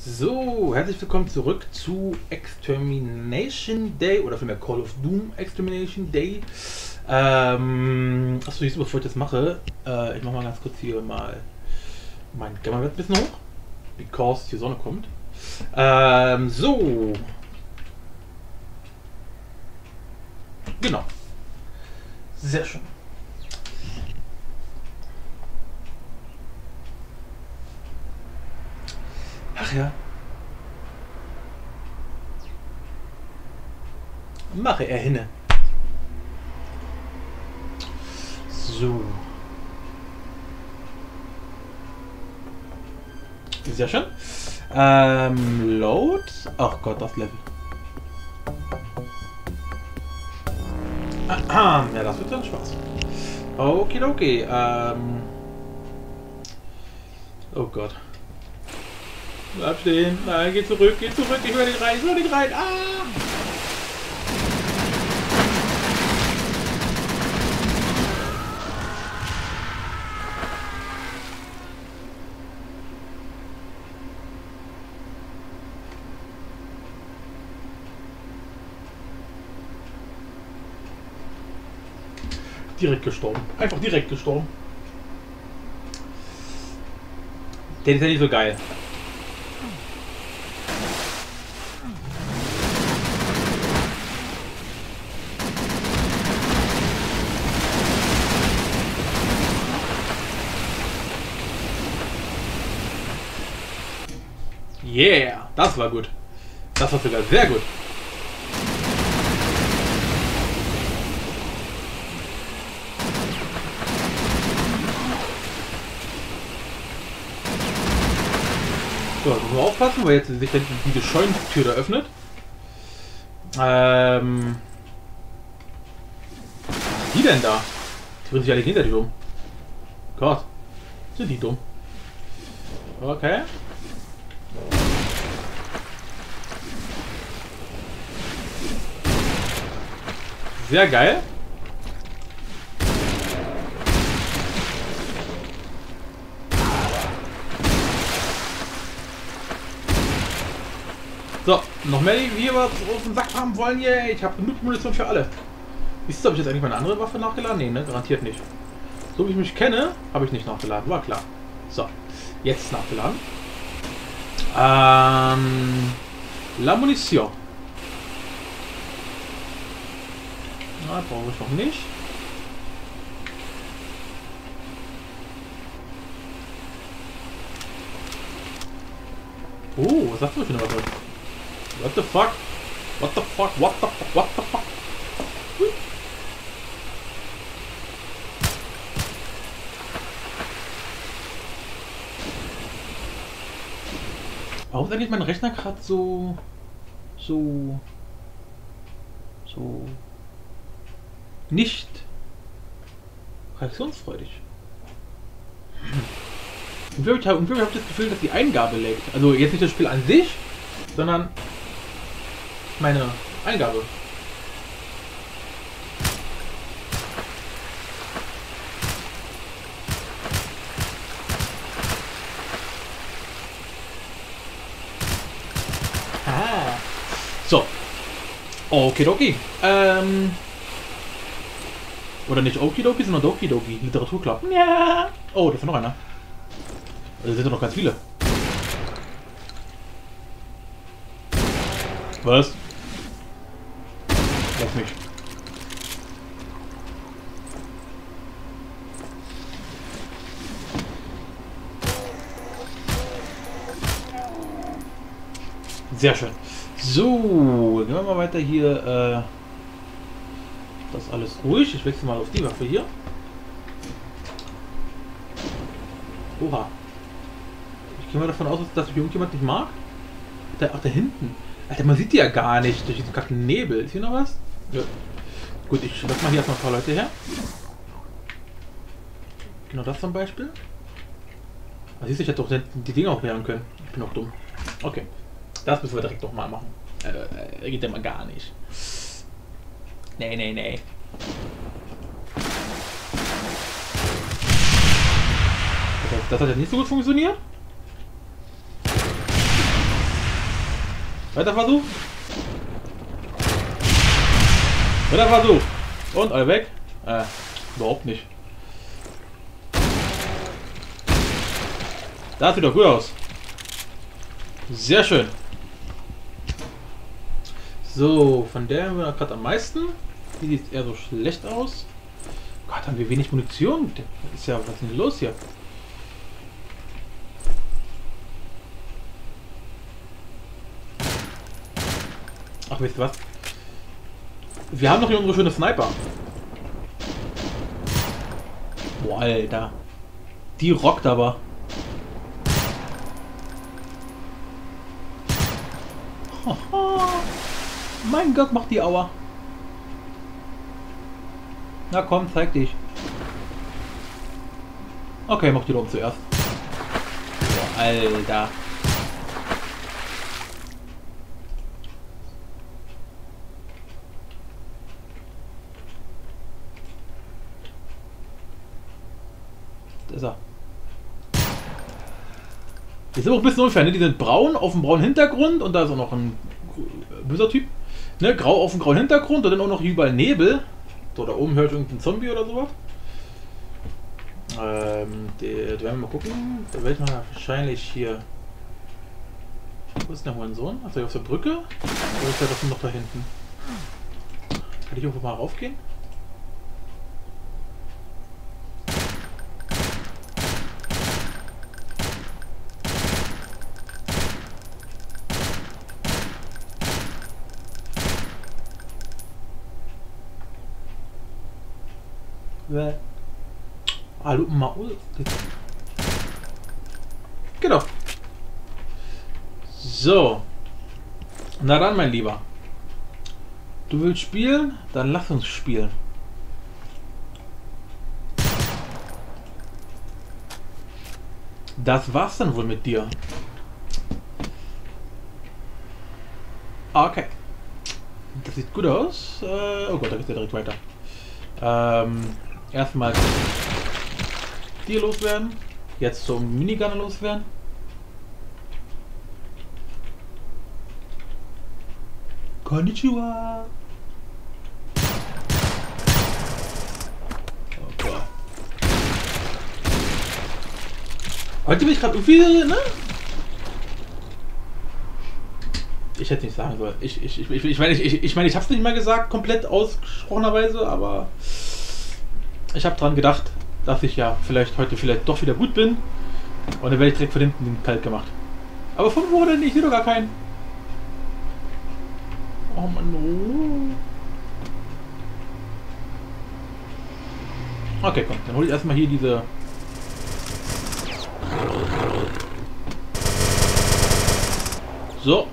So, herzlich willkommen zurück zu Extermination Day oder vielmehr Call of Doom Extermination Day. Ähm, achso, jetzt bevor ich das mache, äh, ich mache mal ganz kurz hier mal mein Gamma-Wert ein bisschen hoch, because die Sonne kommt. Ähm, so. Genau. Sehr schön. Ach ja. Mache er hinne. So. Sehr schön. Ähm, Load. Ach Gott, das Level. Ah, ja, das wird dann Spaß. Okay. Ähm. Oh Gott. Bleib stehen. Nein, geh zurück, geh zurück. Ich will nicht rein, ich will nicht rein. Ah! Direkt gestorben. Einfach direkt gestorben. Der ist ja nicht so geil. Das war gut. Das war sogar sehr gut. So, müssen wir aufpassen, weil jetzt sich diese Scheunentür da öffnet. Ähm. Was die denn da? Die bringen sich alle hinter die um. Gott. Sind die dumm. Okay. Sehr geil. So, noch mehr, die wir was auf den Sack haben wollen hier. Ich habe genug Munition für alle. Wisst ihr, ob ich jetzt eigentlich meine andere Waffe nachgeladen? Nee, ne? Garantiert nicht. So wie ich mich kenne, habe ich nicht nachgeladen. War klar. So, jetzt nachgeladen. Ähm, La Munition. Na, brauche ich noch nicht. Oh, was sagst du eine Waffe? What the fuck? What the fuck? What the fuck? What the fuck? Warum ist eigentlich mein Rechner gerade so... so... nicht reaktionsfreudig? Und ich habe hab das Gefühl, dass die Eingabe leckt. Also jetzt nicht das Spiel an sich, sondern meine Eingabe. Ah. So. Okidoki. Ähm. Oder nicht Okidoki, sondern Dokidoki. Literaturclub. Ja. Oh, da ist noch einer. Da sind noch ganz viele. Was? Lass mich. Sehr schön. So, gehen wir mal weiter hier. Äh, ist alles ruhig. Ich wechsle mal auf die Waffe hier. Oha. Ich gehe mal davon aus, dass mich irgendjemand nicht mag. Da, ach, da hinten. Alter, man sieht die ja gar nicht durch diesen kacken Nebel. Ist hier noch was? Ja. Gut, ich lass mal hier erstmal ein paar Leute her. Genau das zum Beispiel. Ah, siehst du, ich hätte doch die Dinger auch wehren können. Ich bin auch dumm. Okay. Das müssen wir direkt nochmal machen. Äh, geht ja mal gar nicht. Nee, nee, nee. Das, hat ja nicht so gut funktioniert. Weiter Versuch. Weiter Versuch. Und alle weg? Äh, überhaupt nicht. Das sieht doch gut aus. Sehr schön. So, von der haben wir gerade am meisten. Die sieht eher so schlecht aus. Gott, haben wir wenig Munition. ist ja, was ist denn los hier? Ach, wisst ihr was? Wir haben doch hier unsere schöne Sniper. Boah, Alter. Die rockt aber. Mein Gott, macht die Aua. Na komm, zeig dich. Okay, mach die doch zuerst. Boah, Alter. Da ist er. Die sind auch ein bisschen unfair, ne? Die sind braun auf dem braunen Hintergrund und da ist auch noch ein böser Typ. Ne, grau auf dem grauen Hintergrund und dann auch noch überall Nebel. So, da oben hört irgendein Zombie oder sowas. Ähm, da werden wir mal gucken. Da werde ich mal wahrscheinlich hier. Wo ist denn der Sohn? Also auf der Brücke? Oder ist der doch noch da hinten? Kann ich irgendwo mal raufgehen? Hallo Maul. Genau. So. Na dann, mein Lieber. Du willst spielen? Dann lass uns spielen. Das war's dann wohl mit dir. Okay. Das sieht gut aus. Äh, oh Gott, da geht's ja direkt weiter. Ähm, erstmal dir loswerden. Jetzt zum Minigun loswerden. Konnichiwa. Okay. Heute bin ich gerade irgendwie, ne? Ich hätte nicht sagen sollen. Ich, ich, ich, ich, ich meine, ich, ich, ich, mein, ich habe es nicht mal gesagt, komplett ausgesprochenerweise, aber ich habe dran gedacht, dass ich ja vielleicht heute vielleicht doch wieder gut bin. Und dann werde ich direkt von hinten kalt gemacht. Aber von wo denn? Ich sehe doch gar keinen. Oh Mann, oh. Okay, komm, dann hole ich erstmal hier diese So.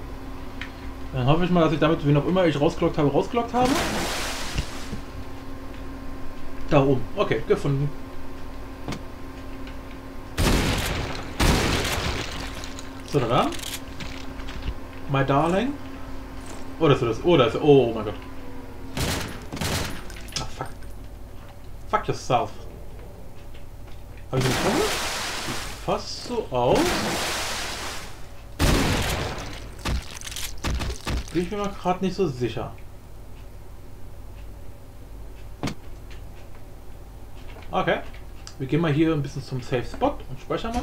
Dann hoffe ich mal, dass ich damit, wie auch immer ich rausgelockt habe, rausgelockt habe. Da oben. Okay, gefunden. So, da. My darling. Oh, das ist das. Oh, das ist. Oh, mein Gott. Ah, fuck. Fuck yourself. Habe ich den bekommen? Sieht fast so aus. Bin ich mir mal gerade nicht so sicher. Okay. Wir gehen mal hier ein bisschen zum Safe Spot und speichern mal.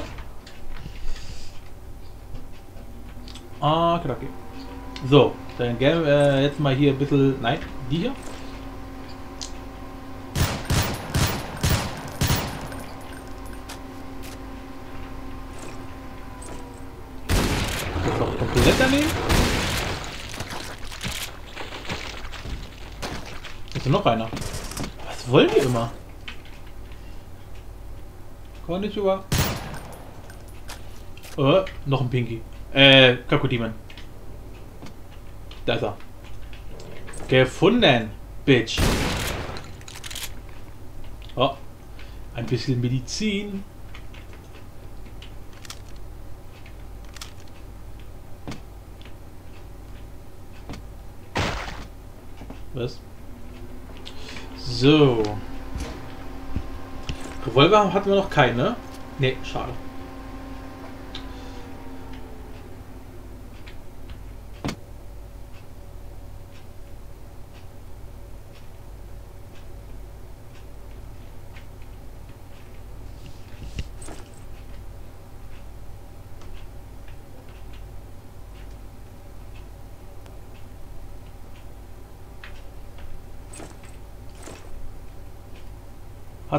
Okay, okay. So, dann gehen wir jetzt mal hier ein bisschen. Nein, die hier. Auch komplett daneben. Ist noch einer. Was wollen die immer? Konnichiwa. Oh, noch ein Pinky. Äh, Kakodemon. Da ist er. Gefunden, Bitch. Oh, ein bisschen Medizin. Was? So. Revolver hatten wir noch keine. Ne, schade.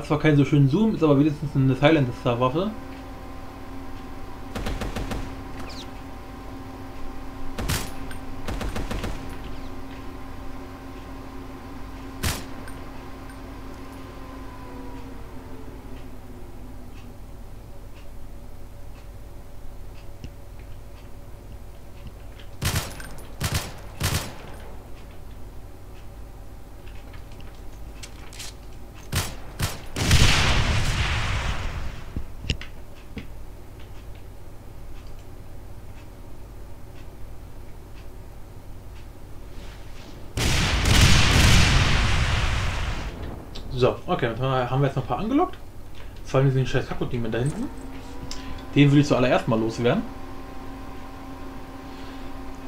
Hat zwar keinen so schönen Zoom, ist aber wenigstens eine Silencer-Waffe. So, okay, dann haben wir jetzt noch ein paar angelockt. Vor allem diesen scheiß Kakao-Ding da hinten. Den will ich zuallererst mal loswerden.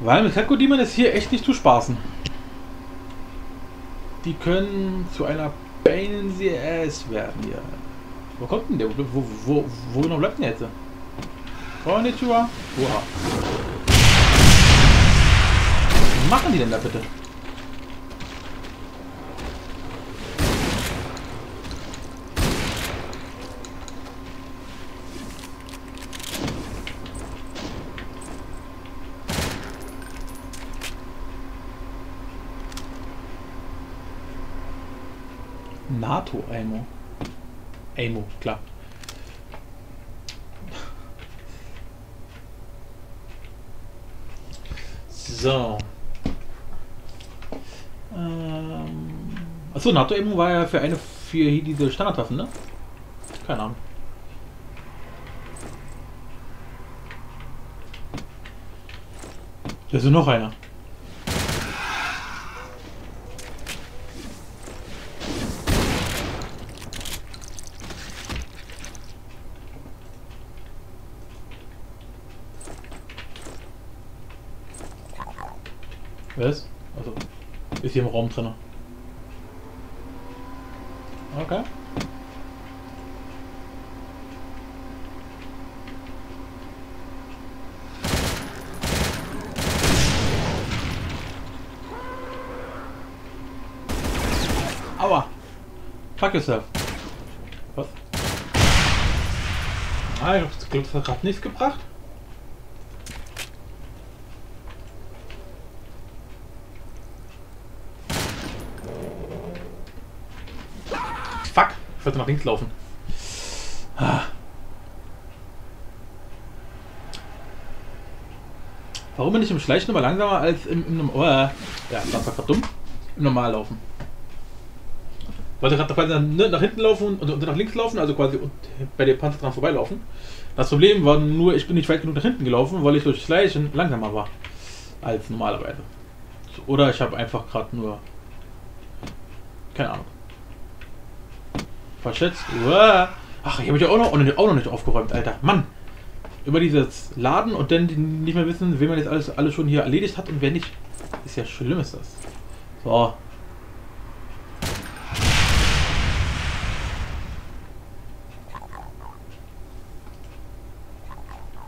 Weil mit Kakao-Demon ist hier echt nicht zu spaßen. Die können zu einer Pain in the Ass werden hier. Wo kommt denn der? Wo, wo, wo, wo genau bleibt denn jetzt? Konnichiwa. Oha. Was machen die denn da bitte? NATO-Aimo. Aimo, klar. So. Ähm. Achso, NATO-Aimo war ja für eine für hier diese Standardwaffen, ne? Keine Ahnung. Da ist noch einer. Was? Also, ist hier im Raum drin. Okay. Aua! Fuck yourself. Was? Ah, ich hat gerade nichts gebracht. Fuck, ich nach links laufen. Warum bin ich im Schleichen immer langsamer als im, im, oh, ja, das war dumm. Im Normallaufen. Wollte gerade quasi nach, nach hinten laufen und, und nach links laufen, also quasi bei dem Panzer dran vorbeilaufen. Das Problem war nur, ich bin nicht weit genug nach hinten gelaufen, weil ich durch Schleichen langsamer war als normalerweise. Oder ich habe einfach gerade nur keine Ahnung. Verschätzt. Uah. Ach, ich habe ja auch noch, auch noch nicht aufgeräumt, Alter. Mann. Über dieses Laden und dann nicht mehr wissen, wen man jetzt alles, alles schon hier erledigt hat und wer nicht. Ist ja schlimm, ist das. So.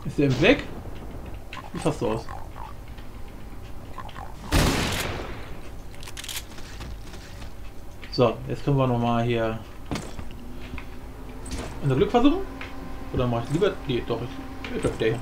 Ist der Weg? Wie das so aus? So, jetzt können wir noch mal hier unser Glück versuchen? Oder mache ich lieber... Nee, doch, ich, ich glaube der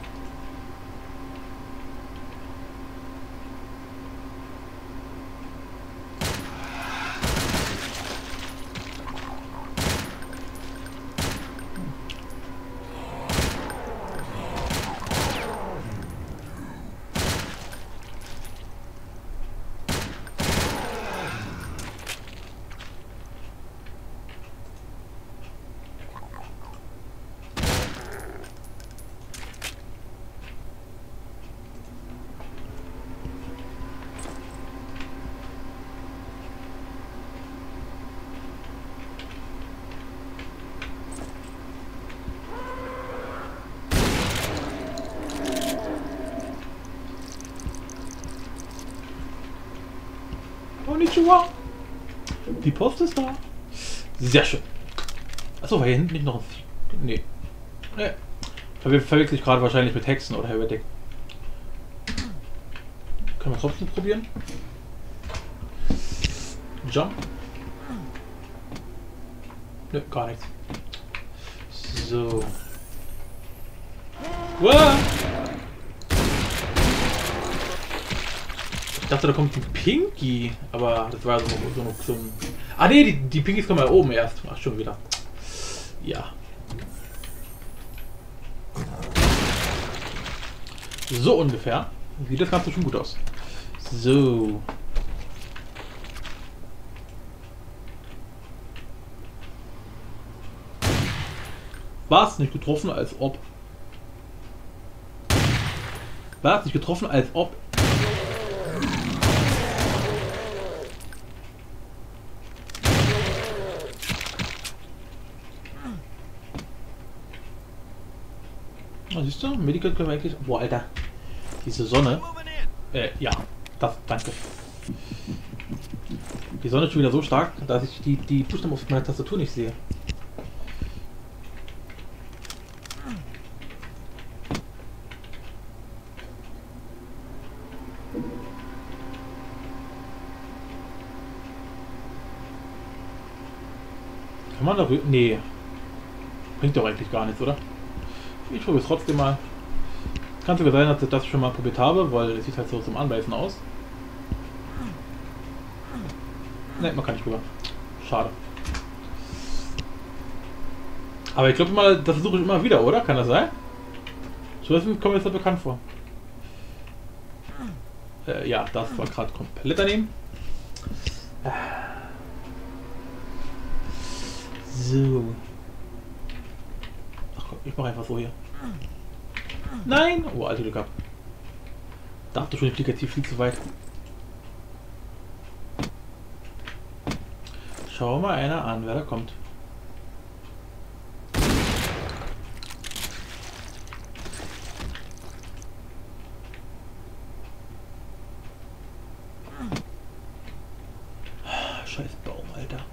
Konnichiwa. Die Post ist da. Sehr schön. Achso, war hier hinten nicht noch ein... Nee. nee. Ver verwechsel ich gerade wahrscheinlich mit Hexen oder Helvetic. Können wir trotzdem probieren? Jump. Nö, gar nichts. So. Wow. Ich dachte, da kommt die Pinky, aber das war so, so, so ein... Ah ne, die, die Pinkies kommen ja oben erst. Ach, schon wieder. Ja. So ungefähr. Sieht das Ganze schon gut aus. So. War nicht getroffen, als ob. War nicht getroffen, als ob. Siehst du? Medical können wir eigentlich. Boah, Alter. Diese Sonne. Äh, ja. Das, danke. Die Sonne ist schon wieder so stark, dass ich die, die Buchstaben auf meiner Tastatur nicht sehe. Kann man da... Nee. Bringt doch eigentlich gar nichts, oder? Ich probiere es trotzdem mal. Kann sogar sein, dass ich das schon mal probiert habe, weil es sieht halt so zum Anbeißen aus. Ne, man kann nicht rüber. Schade. Aber ich glaube mal, das versuche ich immer wieder, oder? Kann das sein? So das kommt mir jetzt bekannt vor. Äh, ja, das war gerade komplett daneben. So. Ich mache einfach so hier. Nein! Oh, alte Glück gehabt. Dachte schon, ich fliege jetzt hier viel zu weit. Schau mal einer an, wer da kommt. Scheiß Baum, Alter.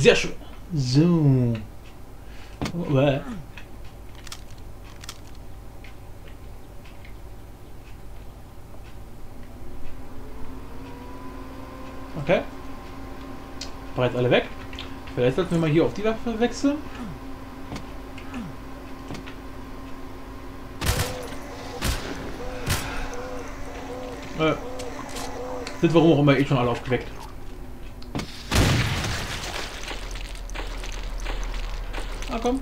Sehr schön. So. Uah. Okay. Bereits alle weg. Vielleicht sollten wir mal hier auf die Waffe wechseln. Äh. Sind warum auch immer eh schon alle aufgeweckt. Ah, komm.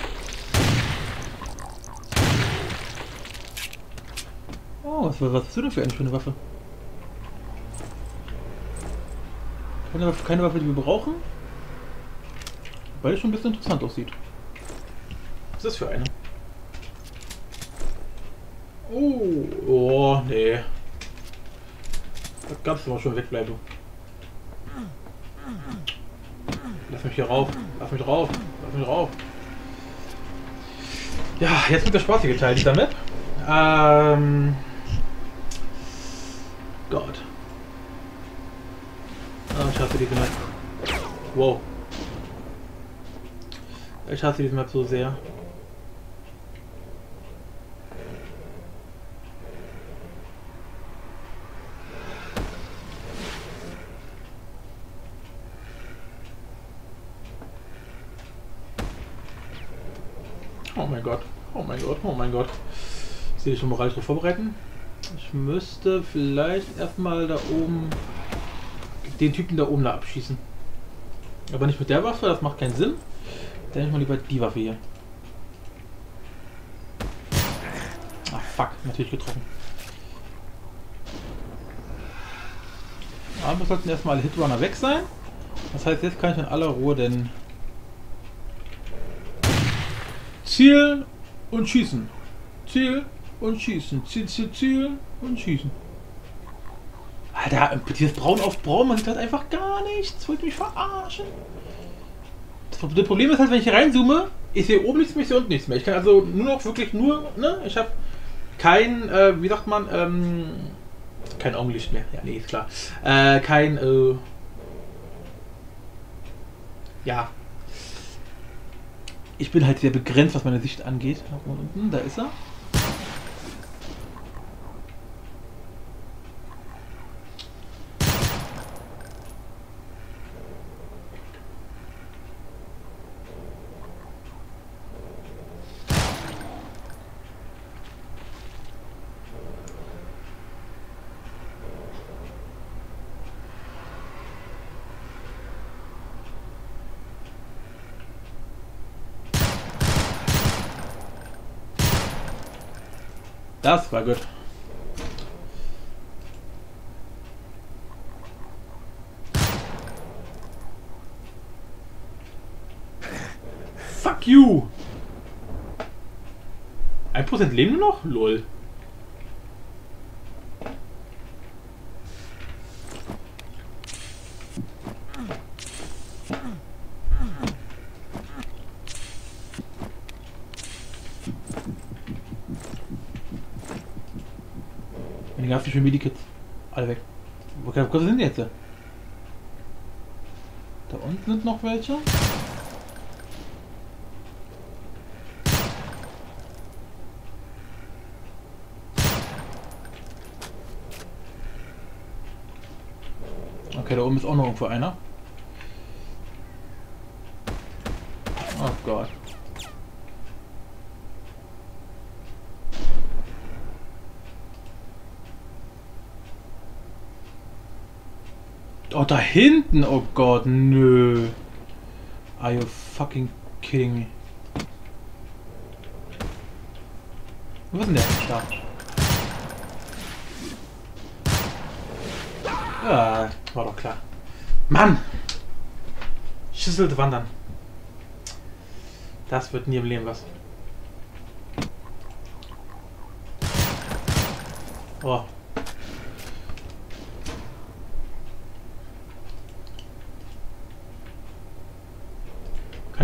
Oh, was, was hast du denn für eine schöne Waffe? Keine Waffe, keine Waffe, die wir brauchen? Weil es schon ein bisschen interessant aussieht. Was ist das für eine? Oh, oh, nee. Das du mal schon wegbleiben. Lass mich hier rauf. Lass mich rauf. Lass mich rauf. Ja, jetzt wird der spaßige Teil dieser Map. Ähm. Gott. Oh, ich hasse diese Map. Wow. Ich hasse diese Map so sehr. Oh mein Gott. Oh mein Gott. Ich schon moralisch darauf vorbereiten. Ich müsste vielleicht erstmal da oben den Typen da oben da abschießen. Aber nicht mit der Waffe, das macht keinen Sinn. Dann ich mal lieber die Waffe hier. Ah fuck, natürlich getroffen. Aber wir sollten erstmal alle Hitrunner weg sein. Das heißt, jetzt kann ich in aller Ruhe denn zielen und schießen. Ziel und schießen. Ziel, Ziel, Ziel und schießen. Alter, dieses Braun auf Braun, man sieht halt einfach gar nichts. Wollt ihr mich verarschen? Das Problem ist halt, wenn ich hier reinzoome, ich sehe oben nichts mehr, ich sehe unten nichts mehr. Ich kann also nur noch wirklich nur, ne, ich habe kein, äh, wie sagt man, ähm, kein Augenlicht mehr. Ja, nee, ist klar. Äh, kein, äh, ja, Ich bin halt sehr begrenzt, was meine Sicht angeht. da ist er. Das war gut. Fuck you! Ein Prozent leben nur noch? Lol. Die ganzen schönen Medikits. Alle weg. Wo, wo sind die jetzt? Da unten sind noch welche. Okay, da oben ist auch noch irgendwo einer. Oh Gott. Oh, da hinten. Oh Gott, nö. Are you fucking kidding me? Wo ist denn der? Da. Ja, war doch klar. Mann! Schüsselte wandern. Das wird nie im Leben was. Oh,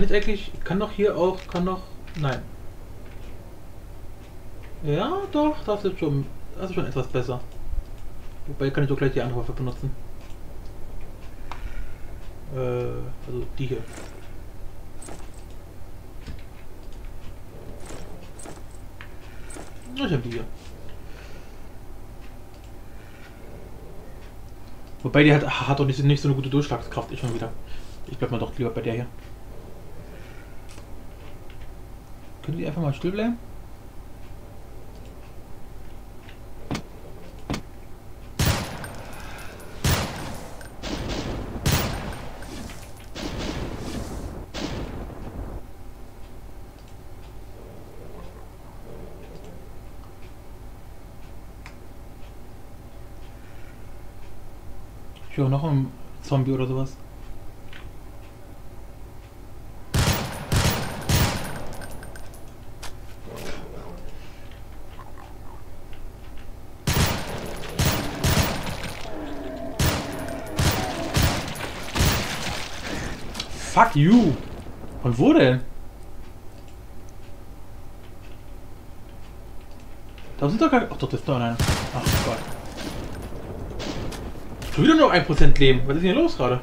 Kann ich eigentlich, kann doch hier auch, kann doch, nein. Ja, doch, das ist schon, das ist schon etwas besser. Wobei kann ich doch gleich die andere Waffe benutzen. Äh, also die hier. Ich habe die hier. Wobei die hat, hat doch nicht, nicht so eine gute Durchschlagskraft, ich schon wieder. Ich bleib mal doch lieber bei der hier. Können die einfach mal still bleiben? Ich höre noch einen Zombie oder sowas. Fuck you. Und wo denn? Da sind doch gar Ach doch, das ist doch einer. Ach Gott. Schon wieder nur 1% Leben. Was ist denn hier los gerade?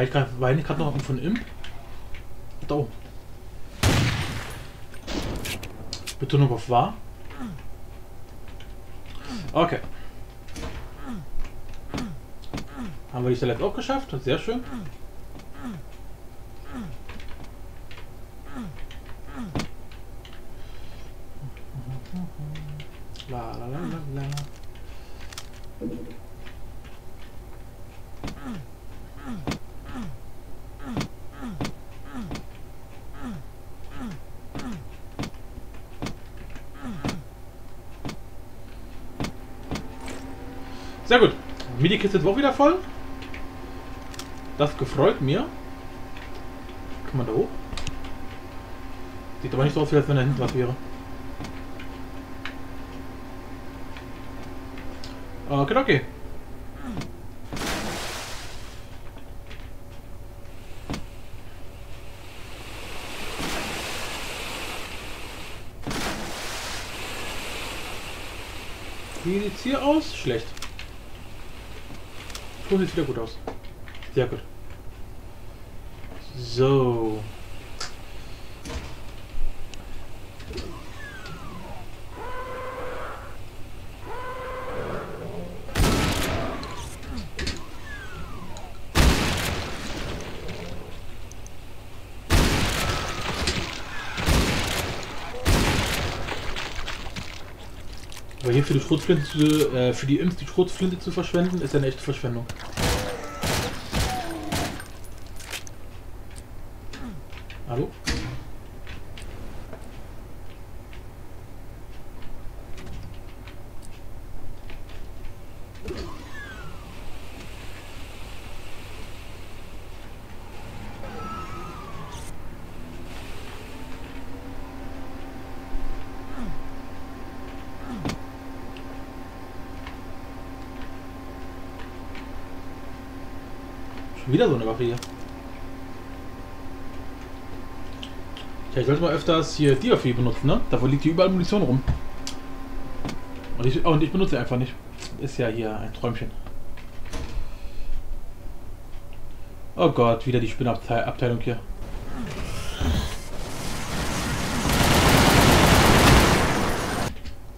War ich gerade noch von Imp? Da oben. Betonung auf war. Okay. Haben wir die Stelle auch geschafft? Sehr schön. Medikit ist auch wieder voll. Das gefreut mir. Kann man da hoch? Sieht aber nicht so aus, als wenn da hinten was wäre. Okay, okay. Wie sieht's hier aus? Schlecht. So sieht wieder gut aus. Sehr gut. So. Für die Schrotflinte zu, äh, für die Imps die Schrotflinte zu verschwenden, ist eine echte Verschwendung. Hallo? Wieder so eine Waffe hier. Tja, ich sollte mal öfters hier die Waffe hier benutzen, ne? Davor liegt hier überall Munition rum. Und ich, und ich benutze einfach nicht. Ist ja hier ein Träumchen. Oh Gott, wieder die Spinnabteilung hier.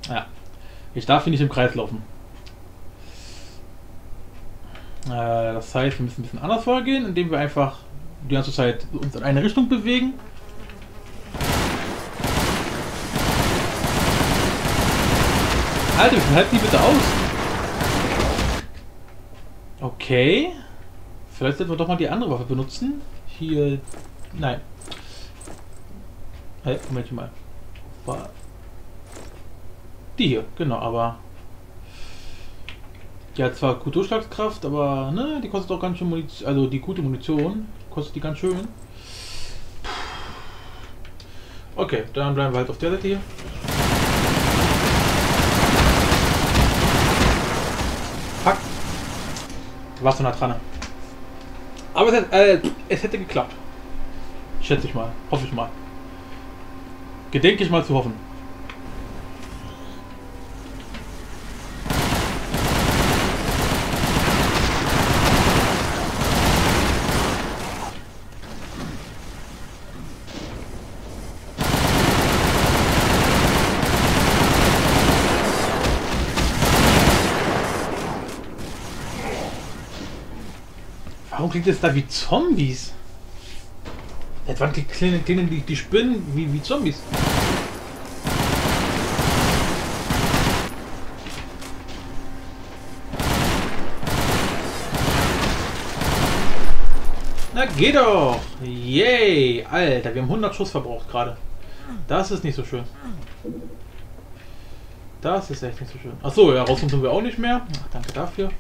Ja. Ich darf hier nicht im Kreis laufen. Äh, das heißt, wir müssen ein bisschen anders vorgehen, indem wir einfach die ganze Zeit uns in eine Richtung bewegen. Alter, wie halt die bitte aus? Okay. Vielleicht sollten wir doch mal die andere Waffe benutzen. Hier. Nein. Moment mal. Die hier, genau, aber. Die hat zwar gute Durchschlagskraft, aber ne, die kostet auch ganz schön Munition. Also die gute Munition kostet die ganz schön. Okay, dann bleiben wir halt auf der Seite hier. Fuck. Warst du nah dran. Aber es, hätte- äh, es hätte geklappt. Schätze ich mal. Hoffe ich mal. Gedenke ich mal zu hoffen. Klingt es da wie Zombies? Waren die klingen, die, die Spinnen wie, wie Zombies. Na geh doch! Yay! Alter, wir haben 100 Schuss verbraucht gerade. Das ist nicht so schön. Das ist echt nicht so schön. Achso, ja, rauskommen tun wir auch nicht mehr. Ach, danke dafür.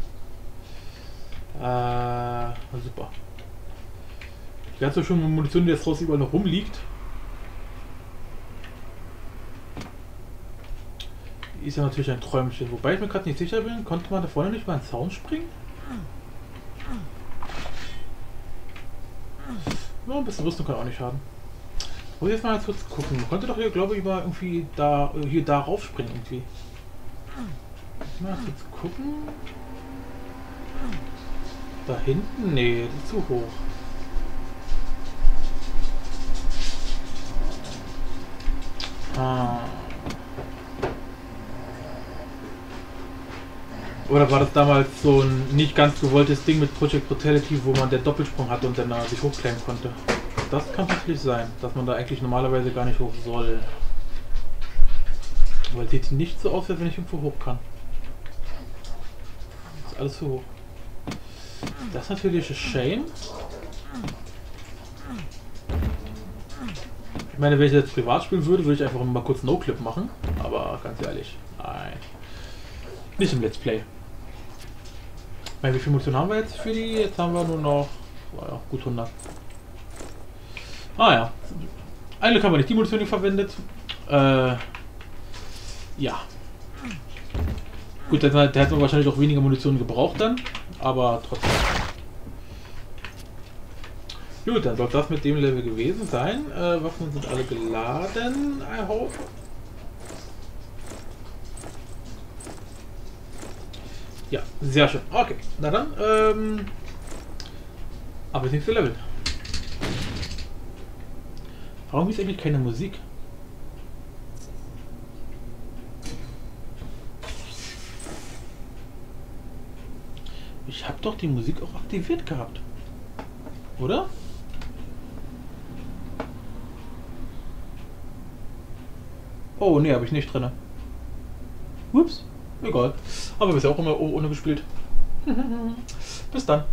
Äh, super. Die ganze schöne Munition, die jetzt draußen überall noch rumliegt. Ist ja natürlich ein Träumchen. Wobei ich mir gerade nicht sicher bin, konnte man da vorne nicht mal einen Zaun springen? Ja, ein bisschen Rüstung kann auch nicht schaden. Muss ich jetzt mal kurz gucken. Man konnte doch hier, glaube ich, mal irgendwie da, hier da raufspringen irgendwie. Mal kurz gucken. Da hinten? Nee, zu hoch. Ah. Oder war das damals so ein nicht ganz gewolltes Ding mit Project Brutality, wo man den Doppelsprung hatte und dann sich hochklemmen konnte? Das kann natürlich sein, dass man da eigentlich normalerweise gar nicht hoch soll. Weil sieht nicht so aus, als wenn ich irgendwo hoch kann. ist alles zu hoch. Das ist natürlich ein Shame. Ich meine, wenn ich jetzt privat spielen würde, würde ich einfach mal kurz No-Clip machen. Aber ganz ehrlich, nein. Nicht im Let's Play. Wie viel Munition haben wir jetzt für die? Jetzt haben wir nur noch oh ja, gut 100. Ah ja. Eigentlich haben wir nicht die Munition, die verwendet. Äh, ja. Gut, der, der hat wahrscheinlich auch weniger Munition gebraucht dann, aber trotzdem. Gut, dann soll das mit dem Level gewesen sein. Äh, Waffen sind alle geladen, I hope. Ja, sehr schön. Okay, na dann, ähm, aber das nächste Level. Warum ist eigentlich keine Musik? Ich habe doch die Musik auch aktiviert gehabt. Oder? Oh, nee, habe ich nicht drin. Ups, egal. Aber bisher auch immer ohne gespielt. Bis dann.